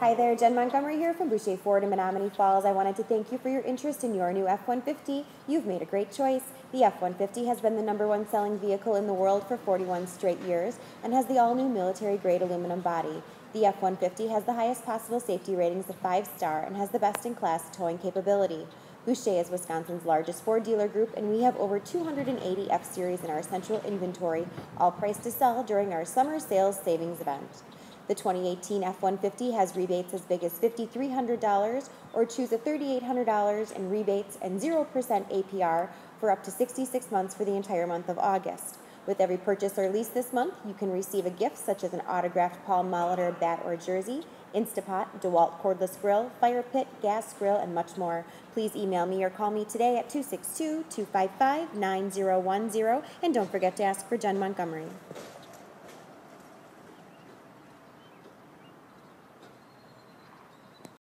Hi there, Jen Montgomery here from Boucher Ford in Menomonee Falls. I wanted to thank you for your interest in your new F-150. You've made a great choice. The F-150 has been the number one selling vehicle in the world for 41 straight years and has the all-new military-grade aluminum body. The F-150 has the highest possible safety ratings of 5-star and has the best-in-class towing capability. Boucher is Wisconsin's largest Ford dealer group, and we have over 280 F-Series in our central inventory, all priced to sell during our summer sales savings event. The 2018 F-150 has rebates as big as $5,300 or choose a $3,800 in rebates and 0% APR for up to 66 months for the entire month of August. With every purchase or lease this month, you can receive a gift such as an autographed Paul Molitor bat or jersey, Instapot, DeWalt cordless grill, fire pit, gas grill, and much more. Please email me or call me today at 262 255 9010 and don't forget to ask for Jen Montgomery.